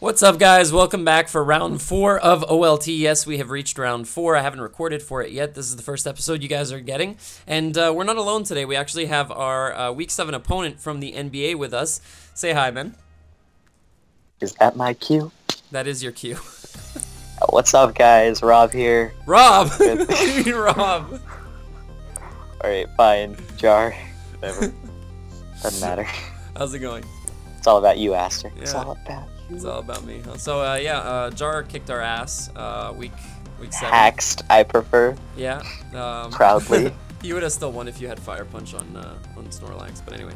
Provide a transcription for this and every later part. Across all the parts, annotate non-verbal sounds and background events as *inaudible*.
What's up, guys? Welcome back for round four of OLT. Yes, we have reached round four. I haven't recorded for it yet. This is the first episode you guys are getting. And uh, we're not alone today. We actually have our uh, week seven opponent from the NBA with us. Say hi, Ben. Is that my cue? That is your cue. *laughs* What's up, guys? Rob here. Rob! *laughs* Rob! *laughs* Alright, fine. Jar. Whatever. Doesn't matter. How's it going? It's all about you, Aster. It's Yeah. all about. It's all about me. So, uh, yeah, uh, Jar kicked our ass uh, week week seven. Haxed, I prefer. Yeah. Um, Proudly. *laughs* you would have still won if you had Fire Punch on uh, on Snorlax, but anyway.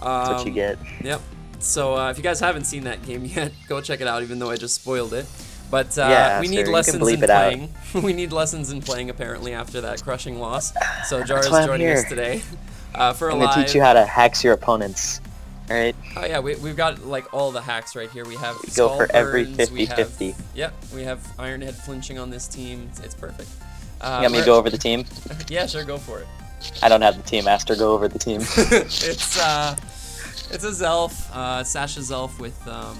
That's what you Um, get. Yep. So uh, if you guys haven't seen that game *laughs* yet, go check it out. Even though I just spoiled it, but uh, Yeah, we need lessons in playing. *laughs* we need lessons in playing apparently after that crushing loss. So Jar That's is I'm joining us today uh, for a I'm gonna teach you how to hax your opponents. Alright? Oh yeah, we, we've got like all the hacks right here. We have We go for every Burns, have- 50-50. Yep, we have Ironhead flinching on this team. It's, it's perfect. Uh, You want me to go over the team? *laughs* Yeah, sure, go for it. I don't have the team. master. go over the team. *laughs* it's uh, it's Azelf, uh, Sash Azelf with um,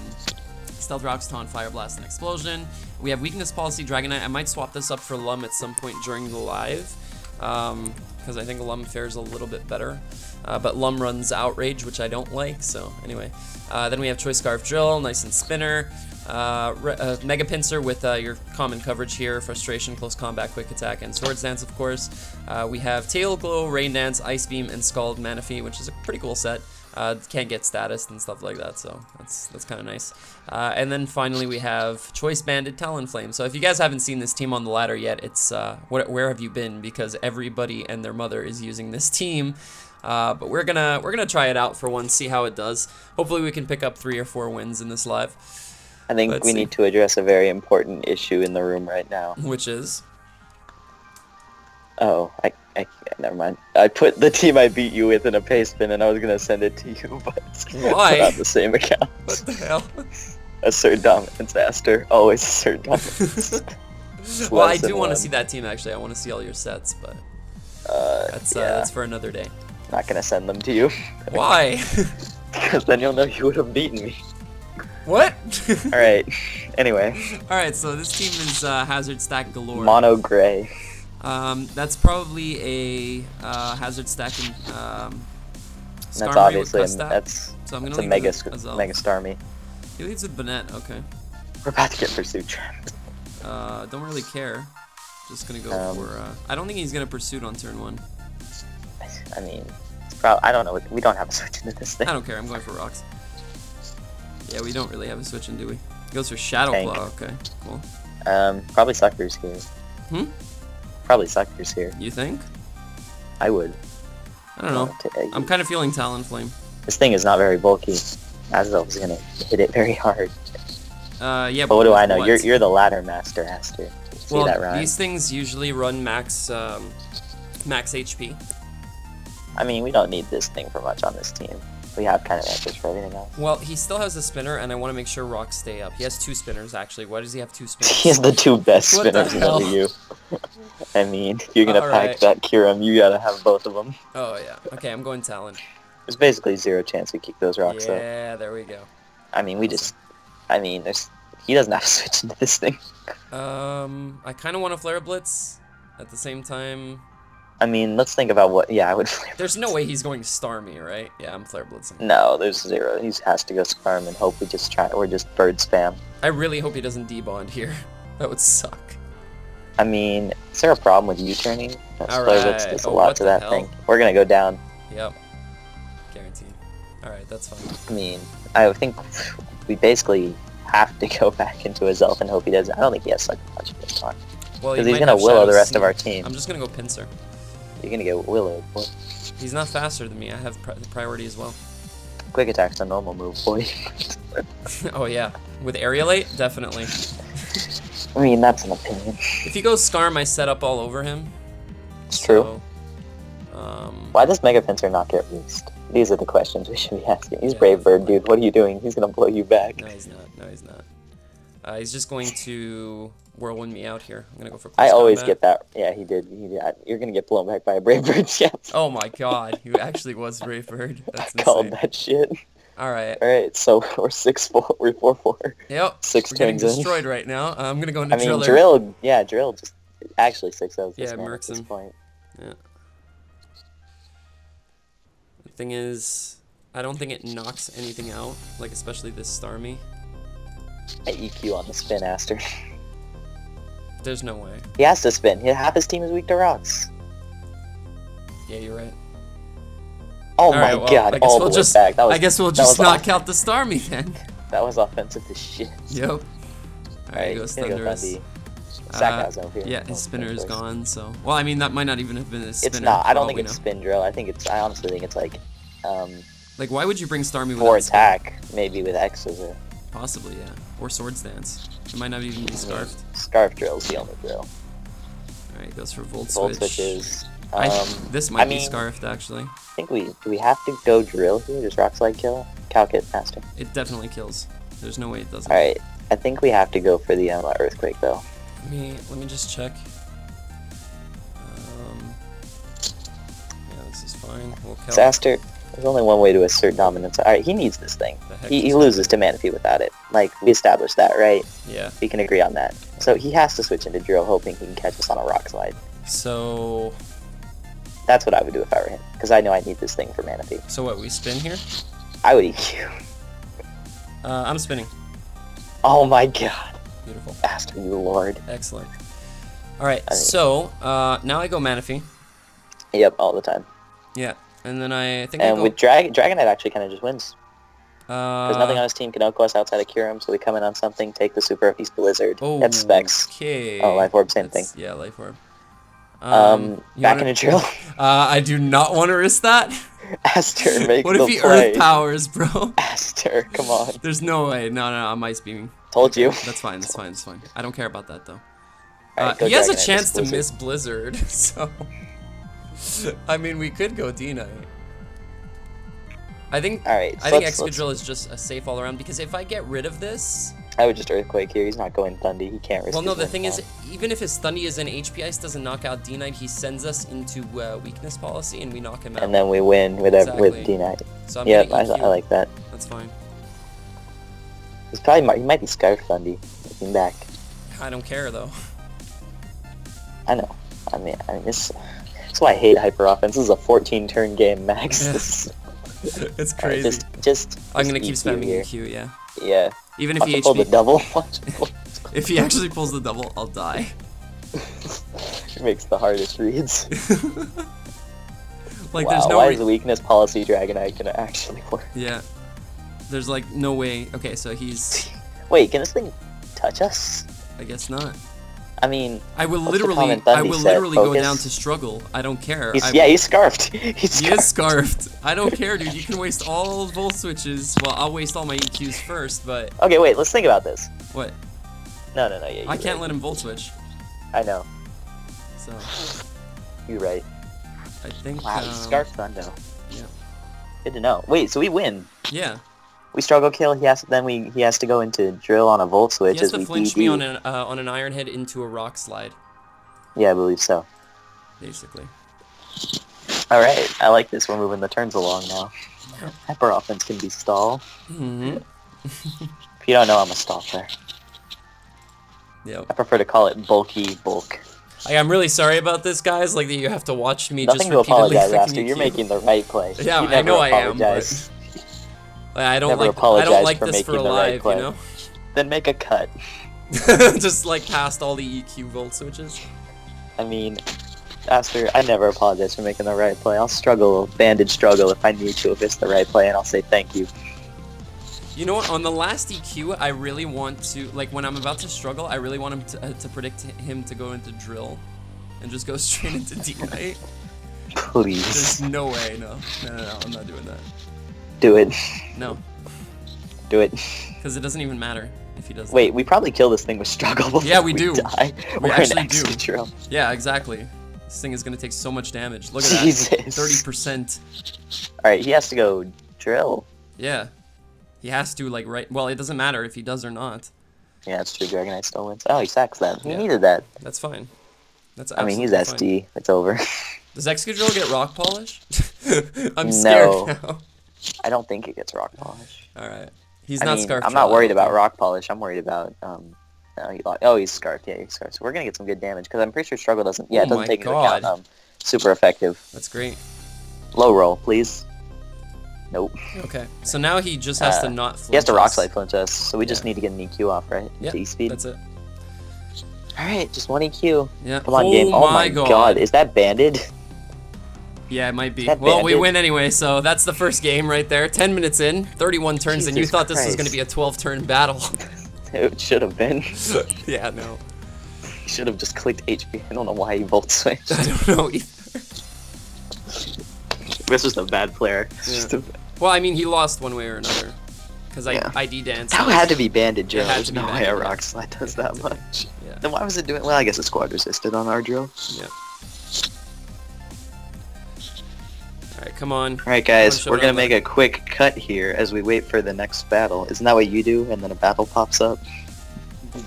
Stealth Rocks, Taunt, Fire Blast, and Explosion. We have Weakness Policy, Dragonite. I might swap this up for Lum at some point during the live, because I think Lum fares a little bit better. Uh, but Lum runs Outrage, which I don't like, so anyway. Uh, then we have Choice Scarf Drill, Nice and Spinner. Uh, uh, Mega Pinsir with uh, your common coverage here, Frustration, Close Combat, Quick Attack, and Swords Dance, of course. Uh, we have Tail Glow, Rain Dance, Ice Beam, and Scald Manaphy, which is a pretty cool set. Uh, can't get status and stuff like that, so that's that's kind of nice. Uh, and then finally we have Choice Banded Talonflame. So if you guys haven't seen this team on the ladder yet, it's uh, what, where have you been? Because everybody and their mother is using this *laughs* team. Uh, but we're gonna we're gonna try it out for once, see how it does. Hopefully we can pick up three or four wins in this live, I think Let's we see. need to address a very important issue in the room right now. which is Oh, I, I never mind. I put the team I beat you with in a paste bin and I was gonna send it to you, *laughs* but Why? it's not the same account. *laughs* what the hell? *laughs* Assert dominance, Aster. Always assert dominance. well, I do want to see that team actually. I want to see all your sets, but uh, that's uh, that's for another day. not gonna send them to you Why? because then you'll know you would have beaten me. what? All right. Anyway, All right, so this team is uh, hazard stack galore. mono gray. Um, that's probably a uh, hazard stack in um, And that's obviously a, with that's so I'm gonna that's a mega as mega starmie. He leads with Banette. Okay. We're about to get pursuit trapped. Uh, don't really care. Just gonna go Um, for. Uh, I don't think he's gonna pursuit on turn one. I mean, it's prob- I don't know. We don't have a switch into this thing. I don't care. I'm going for rocks. Yeah, we don't really have a switch in, do we? He goes for Shadow Tank. Claw. Okay, cool. Um, probably suckers here. Hmm? Probably suckers here. You think? I would. I don't know. Uh, I'm kind of feeling Talonflame. This thing is not very bulky. Azelf's gonna hit it very hard. Uh, yeah. But what do I know? what? You're you're the ladder master, Aster. See well, that rhyme? these things usually run max um, max HP. I mean, we don't need this thing for much on this team. We have kind of answers for everything else. Well, he still has a spinner, and I want to make sure rocks stay up. He has two spinners, actually. Why does he have two *laughs* spinners? He has the two best What spinners in hell? you. *laughs* I mean, you're gonna Alright. pack that Kiram, you gotta have both of them. Oh, yeah. Okay, I'm going Talon. There's basically zero chance we kick those rocks up. Yeah, there we go. I mean, we just, I mean, there's, he doesn't have to *laughs* switch into this thing. Um, I kind of want to Flare Blitz. At the same time, I mean, let's think about what, yeah, I would *laughs* flare. there's no way he's going to star me, right? Yeah, I'm Flare Blitzing. No, there's zero. He has to go Skarm and hope we just try, or just bird spam. I really hope he doesn't debond here. *laughs* That would suck. I mean, is there a problem with you turning? That's Alright, Flare Blitz does a oh, lot to that hell? thing. We're gonna go down. Yep. Guaranteed. Alright, that's fine. I mean, I think we basically have to *laughs* go back into his elf and hope he doesn't. I don't think he has such much of a time. Well, Because he he's gonna willow the rest of our team. I'm just gonna go Pinsir. You're gonna get willowed. Boy. He's not faster than me. I have pri- priority as well. Quick attack's a normal move, boy. *laughs* oh yeah, with Aerilate, definitely. I mean, that's an opinion. If he goes Skarm, I set up all over him. It's true. So, um, Why does Mega Pinsir not get released? These are the questions we should be asking. He's Yeah. Brave Bird, dude. What are you doing? He's gonna blow you back. no, he's not. No, he's not. Uh, he's just going to whirlwind me out here. I'm gonna go for. I always combat. get that. Yeah, he did. He did. You're gonna get blown back by a Brave Bird. *laughs* Yeah. Oh my god, he actually was Brave Bird. *laughs* That's I called that shit. All right. All right, so we're six four. We're four four. Yep. Six We're getting turns in. destroyed right now. Uh, I'm gonna go into I mean, driller. drill. Yeah, drill. Just actually six O's. Yeah, at this point. The thing is, I don't think it knocks anything out. Like especially this Starmie. I EQ on the spin, Aster. *laughs* There's no way. he has to spin. Half his team is weak to rocks. Yeah, you're right. Oh All my right, well, god! I guess all we'll the just- back. That was I guess we'll just not off- count the Starmie then. *laughs* that was offensive as shit. Yep. All *laughs* All right, goes go Thundurus. Uh, Saka's over here. Yeah, Oh, his spinner is gone. So, well, I mean, that might not even have been a spinner. It's not. I don't think it's know. spin drill. I think it's. I honestly think it's like, um, Like, why would you bring Starmie for without spin? attack, maybe with X as a Possibly, yeah. Or Swords Dance. It might not even be Scarfed. scarf drill's the only drill. All right, goes for Volt Volt Switch. switches. Um, I, this might I be mean- Scarfed, actually. I think we do we have to go drill here. Just rock slide kill. Calcit master. It definitely kills. There's no way it doesn't. All right. I think we have to go for the um, earthquake though. Let me let me just check. Um, yeah, this is fine. We'll. Disaster. There's only one way to assert dominance. All right, he needs this thing. He, he loses to Manaphy without it. Like we established that, right? Yeah. We can agree on that. So he has to switch into drill, hoping he can catch us on a rock slide. So That's what I would do if I were him, because I know I need this thing for Manaphy. so what? We spin here. I would EQ. *laughs* Uh, I'm spinning. Oh my god, Beautiful. Aster, you lord. Excellent. All right. I mean- So uh, now I go Manaphy. Yep, all the time. Yeah. And then I think I And go. with Drag Dragonite actually kind of just wins. Because nothing uh, on his team can outgo us outside of Kyurem, so we come in on something, take the Super Feast Blizzard, oh, get Specs. Okay. Oh, Life Orb, same thing. Yeah, Life Orb. Um, you back wanna- in a drill. *laughs* Uh, I do not want to risk that. *laughs* Aster, make what if he play. Earth powers, bro? *laughs* Aster, come on. There's no way. No, no, I'm ice beaming. Told you. That's fine. That's fine. That's fine. I don't care about that though. Alright, Uh, he has a chance to miss Blizzard, so *laughs* I mean, we could go D Knight. I think Alright, I think let's- let's- Excadrill is just a safe all around because if I get rid of this, I would just Earthquake here. He's not going Thundy. He can't risk well, no, the thing is, even if his Thundy is in HP Ice doesn't knock out D Knight, he sends us into uh, weakness policy and we knock him out. And then we win with, Exactly. with D-Knight. so I'm Yep, I. I like that. That's fine. He's probably, he might be Scarf Thundy. Looking back. I don't care though. I know. I mean, I mean this, that's why I hate hyper offense. This is a 14 turn game max. Yeah. This is- *laughs* it's crazy. just, just, I'm gonna keep spamming here. EQ. Yeah. Yeah. Even if Watch he *laughs* pull the double. Watch him pull- if he actually pulls the double, I'll die. *laughs* He makes the hardest reads. like wow, there's no why is weakness policy Dragonite gonna actually work? Yeah. There's like no way. Okay, so he's. Wait, can this thing touch us? I guess not. I mean, I will literally. I will literally go down to struggle. I don't care. he's, I, yeah, he's scarfed. *laughs* he's He scarfed. is scarfed. I don't care, dude. You can waste all volt switches. Well, I'll waste all my EQs first, but Okay, wait, let's think about this. what? No, no, no, yeah, I can't right. let him volt switch. I know, So you're right. I think. Wow, um, he's scarfed Thundo. yeah. Good to know. Wait, so we win. Yeah. We struggle kill. He has then we he has to go into drill on a volt switch He has as to we flinch DD. me on an uh, on an iron head into a rock slide, Yeah, I believe so. basically. All right, I like this. We're moving the turns along now. Yep. Hyper offense can be stall. hmm *laughs* If you don't know, I'm a stall player. Yep. I prefer to call it bulky bulk. Like, I'm really sorry about this, guys. Like that you have to watch me Nothing just to repeatedly apologize clicking after. You're making the right play. Yeah, You I know I am, but- apologize. I don't Never like. I don't like for this for making the right alive, play. you know. *laughs* Then make a cut. *laughs* just like past all the EQ volt switches. I mean, Aster, I never apologize for making the right play. I'll struggle, bandage struggle if I need to if it's the right play, and I'll say thank you. You know what? On the last EQ, I really want to like when I'm about to struggle. I really want him to, uh, to predict him to go into drill, and just go *laughs* straight into D Knight. Please, There's no way. No, no, no, no. I'm not doing that. Do it. No, Do it. because it doesn't even matter if he does. Wait, we probably kill this thing with struggle before Yeah, we do. die. We We're actually do. Drill. Yeah, exactly. This thing is gonna take so much damage. Look at Jesus. that. Thirty percent. Alright, he has to go drill. Yeah. He has to like right. Well, it doesn't matter if he does or not. Yeah, that's true. Dragonite still wins. Oh, he sacks that. He Yeah. needed that. That's fine. That's. I mean, he's fine. SD. It's over. Does Excadrill get rock polish? *laughs* I'm scared No. now. I don't think it gets rock polish. All right. He's I not mean, scarf. I'm not worried about rock polish. I'm worried about um. No, he, oh, he's scarfed. Yeah, he's scarfed. So we're gonna get some good damage because I'm pretty sure struggle doesn't. Yeah, Oh it doesn't take into account God. um, super effective. That's great. Low roll, please. Nope. Okay. So now he just has to Uh, not. He has to rock slide flinch us, so we just need to get an EQ off, right? Yeah, To speed. That's it. All right, just one EQ. Yeah. Come on, oh game. Oh my my god. is that banded? *laughs* Yeah, it might be. that Well, we win anyway, so that's the first game right there. 10 minutes in, 31 turns, and you Jesus thought this was going to be a 12 turn battle. *laughs* *laughs* It should have been. *laughs* yeah, no. He should have just clicked HP. I don't know why he volt switched. I don't know either. This was a bad player. Yeah. just a- Well, I mean, he lost one way or another. Because I Yeah. ID danced. That had to be banded, Joe. There's to be no way a banded, rock slide does that much. Yeah. Then why was it doing? Well, I guess the squad resisted on our drill. Yeah. Alright, come on. All right, guys, show we're gonna make a quick cut here as we wait for the next battle. Isn't that what you do? And then a battle pops up.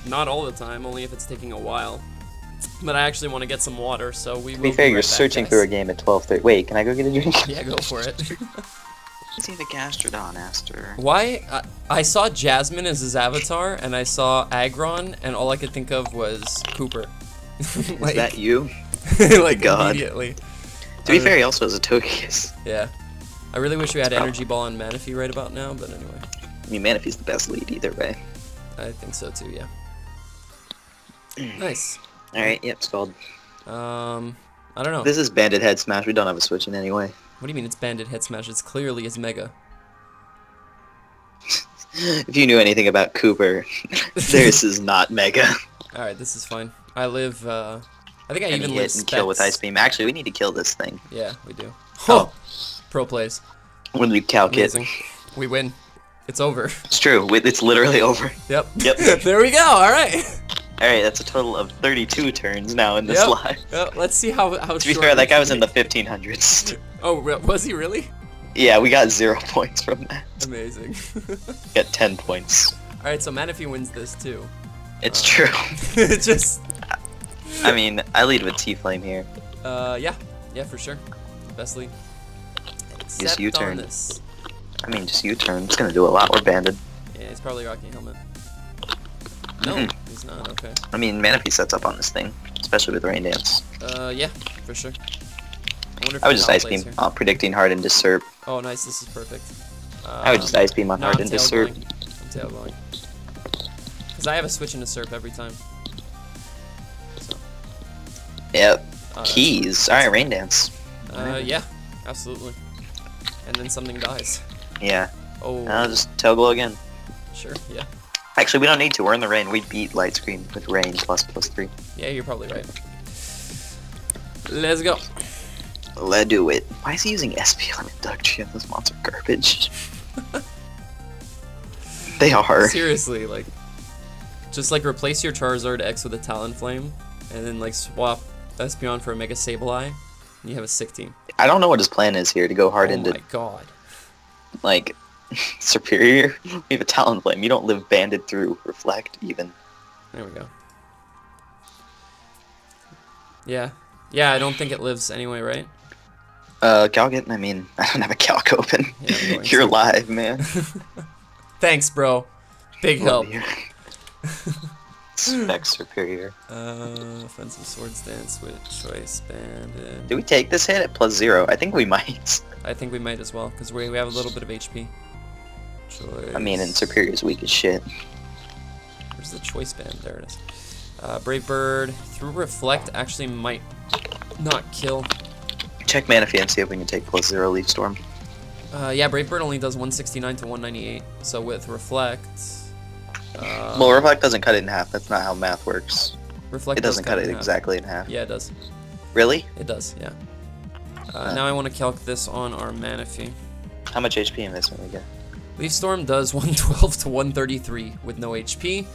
Not all the time, only if it's taking a while. But I actually want to get some water, so we To will be fair, right you're back, searching guys. through a game at 12:30. Wait, can I go get a drink? *laughs* Yeah, go for it. *laughs* See the Gastrodon, Aster. Why? I, I saw Jasmine as his avatar, and I saw Aggron, and all I could think of was Cooper. *laughs* Is that you? like God. immediately. To be fair, he also has a Togekiss. Yeah. I really wish we had. Energy Ball and Manaphy right about now, but anyway. I mean, Manaphy's the best lead either way. I think so too, yeah. *clears throat* Nice. All right, yep, Scald. Um, I don't know. This is Bandit Head Smash. We don't have a switch in anyway. What do you mean it's Bandit Head Smash? It's clearly his Mega. *laughs* If you knew anything about Cooper, *laughs* this is not Mega. *laughs* Alright, this is fine. I live, uh... I think I even hit and kill with. Ice Beam. Actually, we need to kill this thing. Yeah, we do. Oh. Pro plays. When we calc it. Amazing. We win. It's over. It's true. It's literally over. Yep. *laughs* *laughs* Yep. there we go. All right. All right, that's a total of 32 turns now in this Yep. live. Well, let's see how how. To be fair, that guy was in the 1500s. *laughs* Oh, was he really? yeah, we got zero points from that. Amazing. Got 10 points. All right, so Manaphy wins this too. It's Uh, true. It just. I mean, I lead with T-Flame here. Uh, yeah, yeah, for sure. Best lead. Except on U-turn. I mean, just U-turn. It's gonna do a lot. We're banded. Yeah, he's probably rocking helmet. No, Mhm. he's not. Okay. I mean, Manaphy sets up on this thing, especially with Rain Dance. Uh, yeah, for sure. I, wonder if I would just Ice Beam, uh, predicting hard and Disturb. Oh, nice. This is perfect. I would just Um, Ice Beam on no, hard I'm and tail Disturb. going. I'm tail. Because I have a switch into Serp every time. So, Yep. uh, Keys. Alright, Rain Dance. Uh, yeah, absolutely. And then something dies. Yeah. Oh, I'll just Tail Glow again. sure, yeah. Actually, we don't need to. We're in the rain. We beat Light Screen with rain plus plus three. Yeah, you're probably right. Let's go. Let's do it. Why is he using SP Limit Dugtrio? Those monster garbage. *laughs* they are. Seriously, like, just like replace your Charizard X with a Talonflame, and then like swap Espeon for a Mega Sableye, and you have a sick team. I don't know what his plan is here to go hard oh into Oh my god. like *laughs* Serperior. *laughs* We have a Talonflame. You don't live banded through Reflect even. There we go. Yeah. Yeah, I don't think it lives anyway, right? Uh, Galget. I mean, *laughs* I don't have a calc open. Yeah, You're to. live, man. Thanks, bro. Big help. Love. Spec Serperior. Uh, offensive sword stance with choice banded. Do we take this hit at plus zero? I think we might. *laughs* I think we might as well, because we, we have a little bit of HP. Choice. I mean, and Serperior's weak as shit. Where's the choice band? There it is. Uh, Brave Bird through Reflect actually might not kill. Check Manaphy and see if we can take plus zero Leaf Storm. Uh, yeah, Brave Bird only does 169 to 198. So with Reflect, uh, well, Reflect doesn't cut it in half. That's not how math works. Reflect It doesn't does cut it in exactly in half. Yeah, it does. Really? It does. Yeah. Uh, Huh. now I want to calc this on our Manaphy. How much HP investment we get? Leaf Storm does *laughs* 112 to 133 with no HP.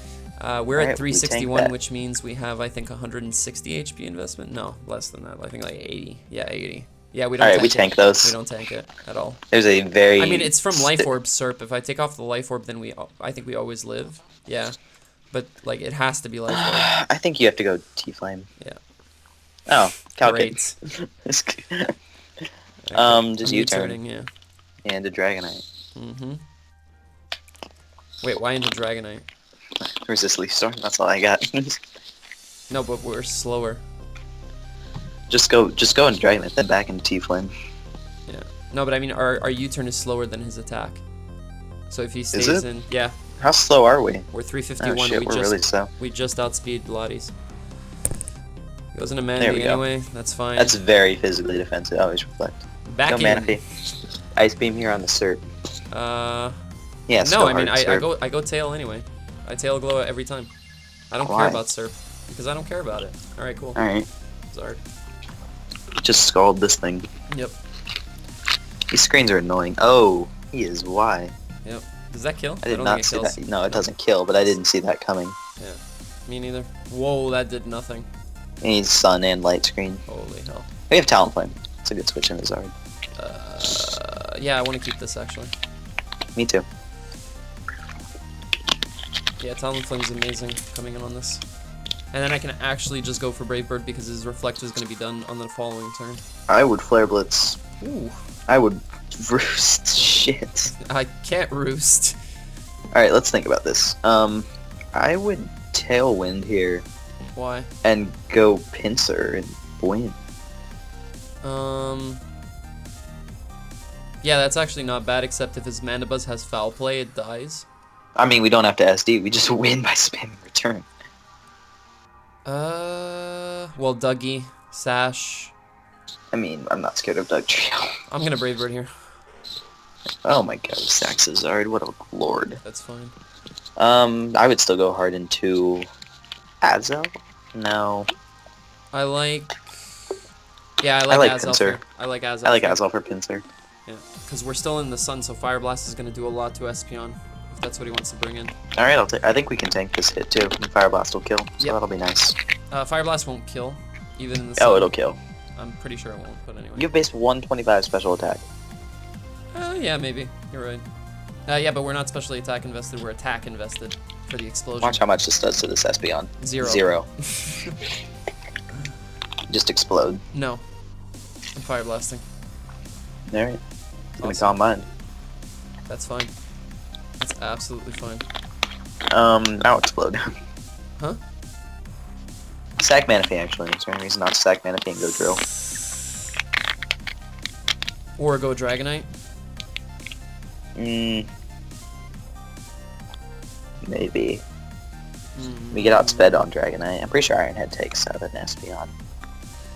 Uh, we're Alright, at 361, that. which means we have, I think, 160 HP investment. No, less than that. I think like 80. Yeah, 80. Yeah, we don't. Alright, tank we it. tank those. We don't tank it at all. There's a very. I mean, it's from Life Orb Serp. If I take off the Life Orb, then we, I think we always live. Yeah, but like it has to be like. *sighs* I think you have to go T Flame. Yeah. Oh, calculate. Great. *laughs* um, *laughs* just U turn. Yeah. And a Dragonite. Mm-hmm. Wait, why into Dragonite? Resist Leaf Storm, that's all I got. *laughs* No, but we're slower. just go just go into Dragonite, then back into T-Flame. Yeah. No, but I mean, our, our U-turn is slower than his attack. So if he stays in... Yeah, How slow are we? we're Oh 351. shit, we we're just really slow. we just outspeed Lotties. Goes into Manaphy anyway. That's fine. That's very physically defensive. Always reflect. Back go in. Manaphy. Ice Beam here on the Serp. Uh, Yes. no, I mean, I, I go I go tail anyway. I tail glow every time. I don't Why? care about Serp because I don't care about it. All right, cool. Alright, Zard. just scald this thing. Yep. These screens are annoying. Oh, he is why. Does that kill? I did don't not see kills. that. No, it doesn't kill, but I didn't see that coming. Yeah, me neither. Whoa, that did nothing. He needs sun and light screen. Holy hell. We have Talonflame. It's a good switch in the Zard. Uh, yeah, I want to keep this actually. Me too. Yeah, Talon Flame's amazing coming in on this. And then I can actually just go for Brave Bird because his Reflect is going to be done on the following turn. I would Flare Blitz. Ooh, I would *laughs* roost. Shit. I can't roost. Alright, let's think about this. Um, I would Tailwind here Why? and go Pinsir and win. Um. Yeah, that's actually not bad, except if his Mandibuzz has Foul Play, it dies. I mean, we don't have to SD. We just *laughs* win by spamming return. Uh. Well, Dougie, Sash. I mean, I'm not scared of Dugtrio. I'm gonna Brave Bird here. Oh my god, Saxazard, what a lord. That's fine. Um, I would still go hard into Azelf. No, I like. Yeah, I like, like Azelf Pinsir. here. I like Azelf. I like. Azel for Pinsir. Yeah, because we're still in the sun, so Fire Blast is going to do a lot to Espeon, if that's what he wants to bring in. All right, I'll I think we can tank this hit too. And Fire Blast will kill, so Yep. that'll be nice. Uh, Fire Blast won't kill, even in the sun. Oh, it'll kill. I'm pretty sure it won't, but anyway. You have base 125 special attack. Uh, yeah, maybe. You're right. Uh, yeah, but we're not specially attack invested, we're attack invested for the explosion. Watch how much this does to this Espeon. Zero. Zero. *laughs* Just explode. no. I'm Fire Blasting. All right. It's gonna Awesome. Calm Mind. That's fine. That's absolutely fine. Um, now explode. *laughs* Huh? Sack Manaphy actually. Is there any reason not to sack Manaphy and go drill? Or go Dragonite. Mm. Maybe. Mm. We get outsped on Dragonite. I'm pretty sure Ironhead takes out an Espeon.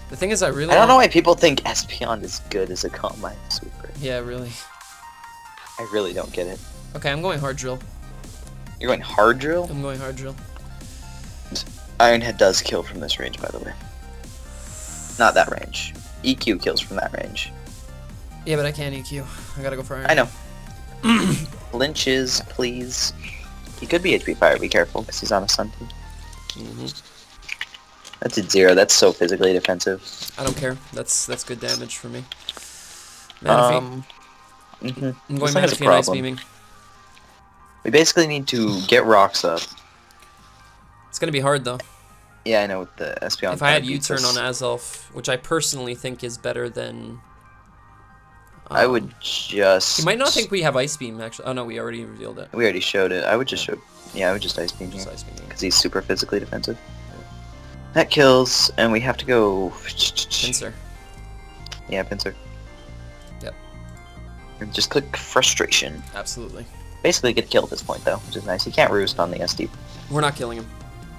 The thing is, I really I don't know why people think Espeon is good as a Calm Mind Sweeper. Yeah, really. I really don't get it. Okay, I'm going Hard Drill. You're going hard drill? I'm going Hard Drill. Ironhead does kill from this range, by the way. Not that range. EQ kills from that range. Yeah, but I can't EQ. I gotta go for Iron. I know. *clears throat* Lynches, please. He could be HP Fire, be careful, because he's on a Sun team. hmm That's a zero, that's so physically defensive. I don't care. That's that's good damage for me. Manaphy. Um, mhm. I'm going thing has a Manaphy and Ice. Beaming. We basically need to get rocks up. It's gonna be hard though. Yeah, I know with the Espeon. if I had U-turn on Azelf, which I personally think is better than. I um, would just. You might not think we have Ice Beam actually. Oh no, we already revealed it. We already showed it. I would just show. Yeah, I would just Ice Beam Just here. Ice Beam. Because he's super physically defensive. That kills, and we have to go. Pinsir. Yeah, Pinsir. Yep. And just click frustration. Absolutely. Basically get killed at this point though, which is nice. He can't roost on the SD. We're not killing him.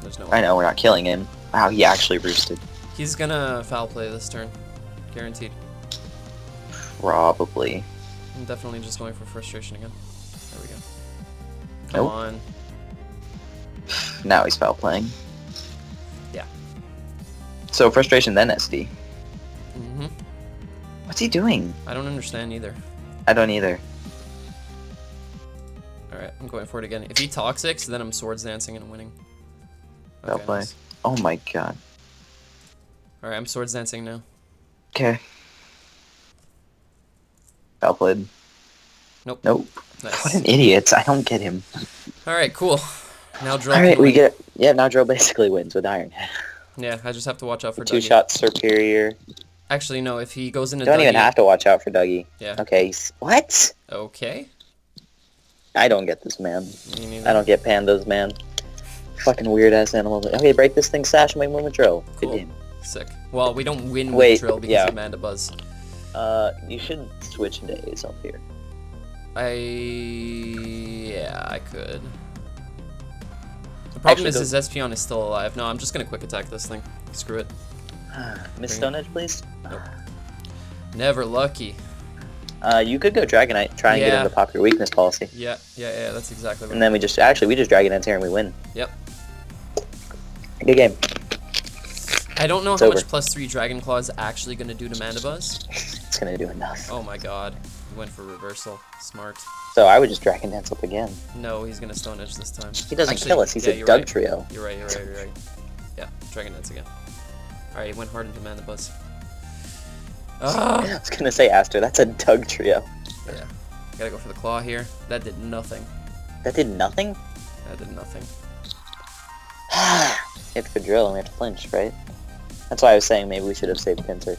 There's no I know, we're not killing him. Wow, he actually roosted. He's gonna foul play this turn. Guaranteed. Probably. I'm definitely just going for frustration again. There we go. Come Nope. on. *sighs* Now he's foul playing. Yeah. So frustration then SD. hmm What's he doing? I don't understand either. I don't either. Alright, I'm going for it again. If he toxics, then I'm swords dancing and winning. Foul play. Oh my god. Alright, I'm swords dancing now. Okay. Foul played. Nope. Nope. Nice. What an idiot. I don't get him. Alright, cool. Now drill. Alright, we win. get yeah, now Drill basically wins with Iron. Yeah, I just have to watch out for Two Dougie. shot Serperior. Actually, no. If he goes into Don't even have to watch out for Dougie. Yeah. Okay. What? Okay. I don't get this, man. I don't get pandas, man. Fucking weird ass animals. Okay, break this thing, Sash, and we win with drill. Good Cool. game. Sick. Well, we don't win Wait, with drill because yeah. of Amanda Buzz. Uh, you should switch into Azelf here. I yeah, I could. The problem Actually, is his Espeon is still alive. No, I'm just gonna quick attack this thing. Screw it. *sighs* Miss Stone Edge, please. Never lucky. Uh, you could go Dragonite, try and get Yeah. into popular weakness policy. Yeah, yeah, yeah. That's exactly what. And then we just, actually, we just Dragonite here and we win. Yep. Good game. I don't know It's how over. much plus three Dragon Claw is actually gonna do to Mandibuzz. It's gonna do enough. Oh my god. He went for reversal. Smart. So I would just Dragon Dance up again. No, he's gonna Stone Edge this time. He doesn't Actually, kill us, he's yeah, a Doug right. Trio. You're right, you're right, you're right. Yeah, Dragon Dance again. Alright, he went hard into Mandibuzz. Ah! I was gonna say Aster, that's a Dugtrio. Yeah. Gotta go for the claw here. That did nothing. That did nothing? That did nothing. *sighs* Hit for drill and we have to flinch, right? That's why I was saying maybe we should have saved Pinsir.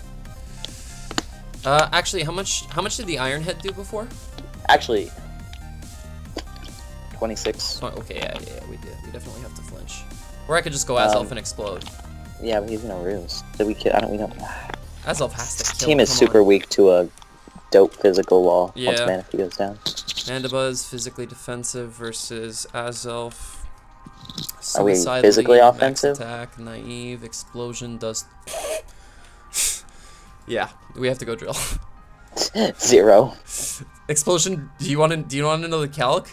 Uh, actually, how much how much did the Iron Head do before? Actually, 26. Oh, okay, yeah, yeah, yeah, we did. We definitely have to flinch. Or I could just go Azelf Um, and explode. Yeah, but he's no ruse. Did we kill? I don't. We don't. *sighs* Azelf has to This kill. team is super on. weak to a dope physical wall once Yeah. Manaphy goes down. Mandibuzz physically defensive versus Azelf. Are we physically max offensive? Attack, naive, explosion, dust. *laughs* yeah, we have to go drill. *laughs* Zero. explosion. Do you want to? Do you want to know the calc?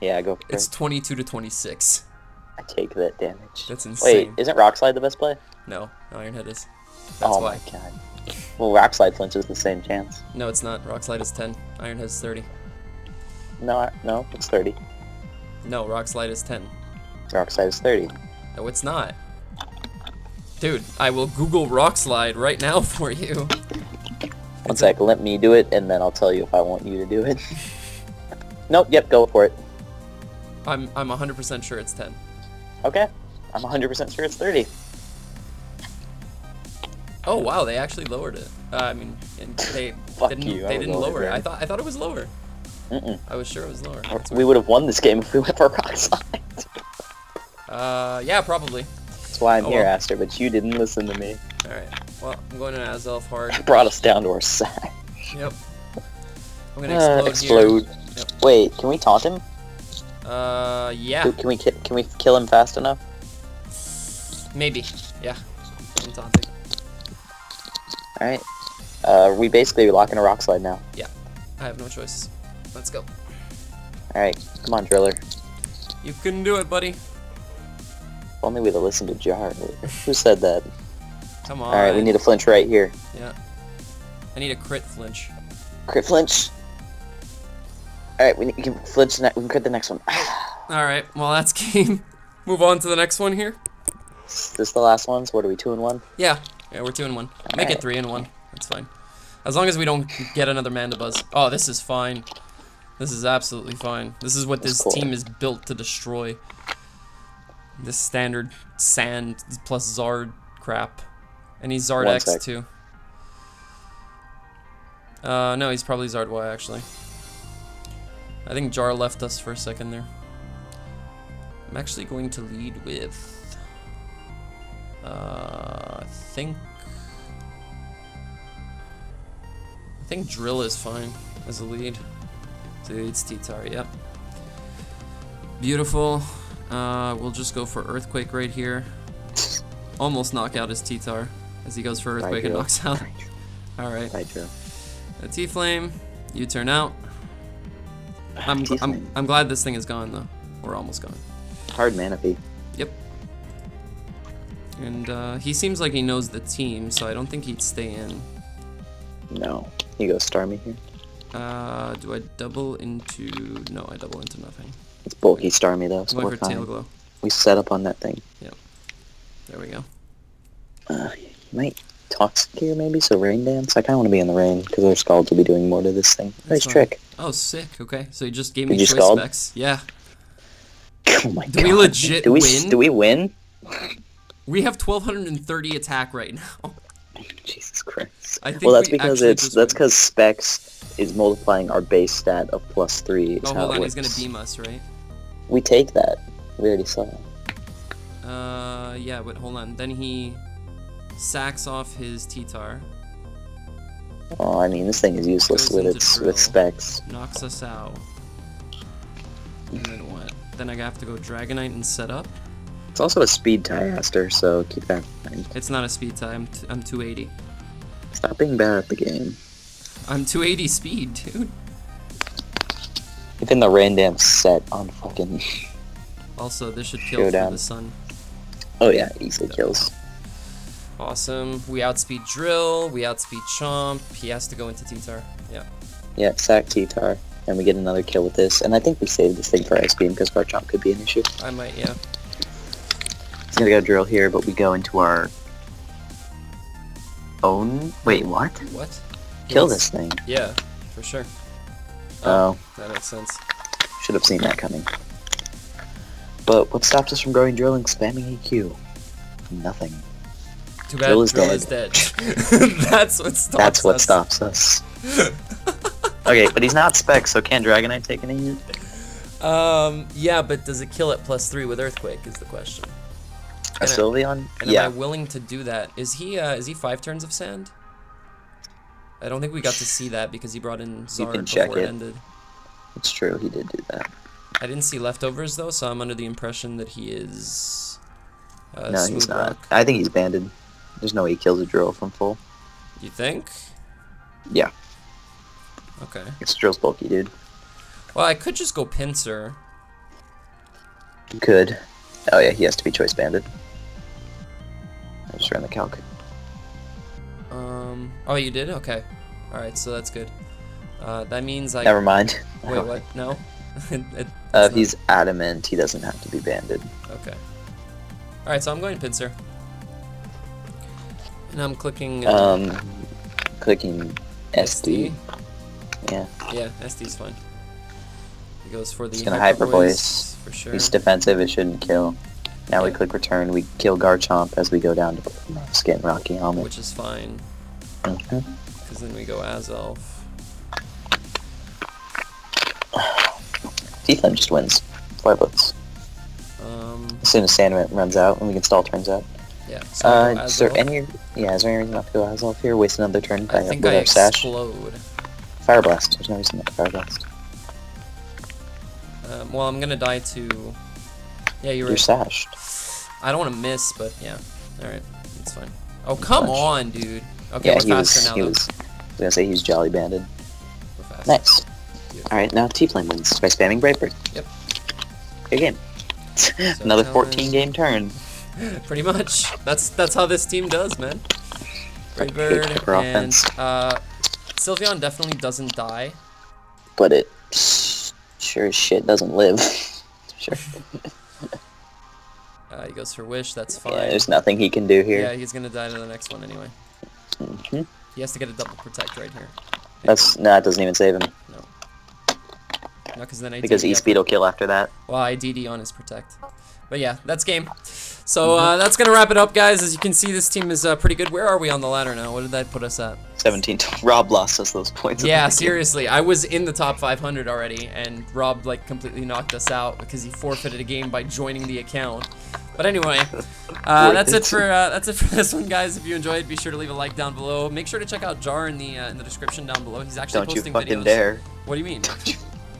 Yeah, go for It's it. 22 to 26. I take that damage. That's insane. Wait, isn't Rock Slide the best play? No, Ironhead is. That's oh why. my god. Well, Rock Slide flinches the same chance. No, it's not. Rock Slide is 10. Ironhead is 30. No, no, it's 30. No, Rock Slide is 10. Rock Slide is 30. No, it's not. Dude, I will Google Rock Slide right now *laughs* for you. One sec, let me do it, and then I'll tell you if I want you to do it. *laughs* nope, yep, go for it. I'm I'm 100% sure it's 10. Okay, I'm 100% sure it's 30. Oh wow, they actually lowered it. Uh, I mean, they *laughs* didn't you, they didn't lower it. I thought I thought it was lower. Mm-mm. I was sure it was lower. That's We would have won this game if we went for Rock Slide. Uh, yeah, probably. That's why I'm Oh, here, well. Aster, but you didn't listen to me. All right. Well, I'm going to Azelf hard. *laughs* Brought us down to our side. Yep. I'm gonna Uh, explode, explode. Yep. Wait, can we taunt him? Uh, yeah, Can we ki- can we kill him fast enough? maybe. Yeah. I'm taunting. All right. Uh, we basically locking a rock slide now. Yeah. I have no choice. Let's go. All right, come on, driller. You can do it, buddy. If only we'd have listened to Jar. Who said that? Come on. All right, we need a flinch right here. Yeah. I need a crit flinch. Crit flinch. All right, we, need, we can flinch. Ne- we can crit the next one. *sighs* All right. Well, that's *laughs* game. Move on to the next one here. Is this the last ones? What are we two and one? Yeah. Yeah, we're two and one. Make it three and one. That's fine. As long as we don't get another Mandibuzz. Oh, this is fine. This is absolutely fine. This is what That's this cool. team is built to destroy. This standard sand plus Zard crap. And he's Zard One X sec. too. Uh, no, he's probably Zard Y actually. I think Jar left us for a second there. I'm actually going to lead with. Uh, I think. I think Drill is fine as a lead. So it's T-Tar, yep. Beautiful. Uh, we'll just go for Earthquake right here. Almost knock out his T-Tar as he goes for Earthquake and knocks out. Alright. A T-Flame. You turn out. I'm, I'm, I'm glad this thing is gone though. We're almost gone. Hard Manaphy. Yep. And uh, he seems like he knows the team, so I don't think he'd stay in. No. You go Starmie here. Uh, do I double into? No, I double into nothing. It's bulky Starmie though, I'm so we're Tail fine. Glow. We set up on that thing. Yep. There we go. Uh, you might Toxic here maybe, so Rain Dance. I kind of want to be in the rain because our Scalds will be doing more to this thing. Nice fine. trick. Oh, sick. Okay, so you just gave Did me you choice scald? specs. Yeah, *laughs* Oh my Do god. we legit do we, win? Do we win? we have 1230 attack right now. *laughs* Jesus Christ. I think well, that's we because it's that's because Specs is multiplying our base stat of plus three. Is Oh, hold on, he's gonna beam us, right? We take that. We already saw. it. Uh, yeah, but hold on. Then he sacks off his T-Tar, Oh, I mean, this thing is useless with its drill. with Specs. knocks us out. And then what? Then I have to go Dragonite and set up. It's also a speed tie Aster, so keep that in mind. It's not a speed tie. I'm, t- I'm 280. Stop being bad at the game. I'm 280 speed, dude. Even the random set on fucking. Also, this should kill for the sun. Oh yeah, easily kills. Awesome. We outspeed Drill. We outspeed Chomp. He has to go into T-Tar. Yeah. Yeah, sack T-Tar, and we get another kill with this. And I think we saved this thing for Ice Beam because Garchomp could be an issue. I might, yeah. He's gonna go drill here, but we go into our own. Wait, what? What? Kill Yes. this thing. Yeah, for sure. Oh, That makes sense. should have seen that coming. But what stops us from going drill and spamming EQ? Nothing. Too bad Drill Drill is is dead. *laughs* That's what stops us. That's what us. stops us. *laughs* okay, but he's not spec, so can Dragonite take any hit? Um, yeah, but does it kill at plus three with Earthquake is the question. A And I, and yeah. am I willing to do that? Is he uh, is he five turns of sand? I don't think we got to see that because he brought in Zard can check before it it. ended. It's true, he did do that. I didn't see leftovers though, so I'm under the impression that he is. Uh, no, he's not. rock. I think he's banded. There's no way he kills a drill from full. You think? Yeah. Okay. It's drill's bulky, dude. Well, I could just go Pinsir. You could. Oh yeah, he has to be choice banded. I just ran the calc. Um. Oh, you did? Okay. All right, so that's good. Uh, that means I. Never mind. Wait, what? No. *laughs* It- it- Uh, he's adamant, he doesn't have to be banded. Okay. All right, so I'm going Pinsir. And I'm clicking. Uh, Um, clicking SD. Yeah, Yeah, SD's fine. He goes for the He's gonna hyper, hyper voice, voice. for sure. he's defensive. It shouldn't kill. Now we click return. We kill Garchomp as we go down to skin Rocky Helmet. which is fine Mhm. Because then we go Azelf. Tieflin just wins. Four votes. Um, As soon as Sandman runs out and we can stall turns out. yeah. So Uh, is there any? Yeah, is there any reason not to go Azelf here? Waste another turn by, I think I our sash. Fire blast. There's no reason not to fire blast. Um, well, I'm gonna die to. Yeah, you're You're right. sashed. I don't want to miss, but yeah. All right, it's fine. Oh come Punch. on, dude. Okay, yeah, we're faster was. now. though. was. I was gonna say he's jolly banded. Nice. Beautiful. All right, now Tieflin wins by spamming Brave Bird. Yep. Good game. *laughs* Another 14 game turn. *laughs* Pretty much. That's that's how this team does, man. Raybird Hyper and offense. uh, Sylveon definitely doesn't die. but it sure as shit doesn't live. *laughs* sure. Uh, he goes for Wish. That's fine. Yeah, there's nothing he can do here. Yeah, he's gonna die to the next one anyway. hmm He has to get a double protect right here. That's no, it doesn't even save him No, because then I because E speed will kill after that. Well, I DD on his protect. But yeah, that's game. So uh, that's gonna wrap it up, guys. As you can see, this team is uh, pretty good. Where are we on the ladder now? What did that put us at? 17. *laughs* Rob lost us those points. Yeah, seriously, I was in the top 500 already, and Rob like completely knocked us out because he forfeited a game by joining the account. But anyway, *laughs* uh, that's it for uh, that's it for *laughs* this one, guys. If you enjoyed, be sure to leave a like down below. Make sure to check out Jar in the uh, in the description down below. He's actually Don't you posting fucking videos. dare. What do you mean?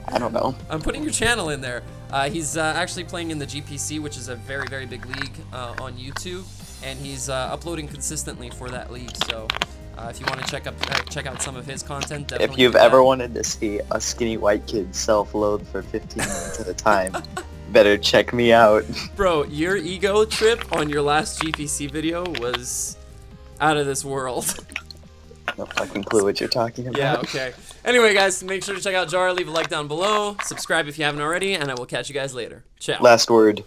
I don't know. I'm putting your channel in there. Uh, he's uh, actually playing in the GPC, which is a very, very big league uh, on YouTube, and he's uh, uploading consistently for that league. So, uh, if you want to check up, uh, check out some of his content, definitely. If you've ever wanted to see a skinny white kid self-load for 15 minutes at a time, *laughs* better check me out. *laughs* bro, your ego trip on your last GPC video was out of this world. *laughs* No fucking clue what you're talking about. yeah. Okay. Anyway, guys, make sure to check out Jar. Leave a like down below. Subscribe if you haven't already, and I will catch you guys later. Ciao. Last word.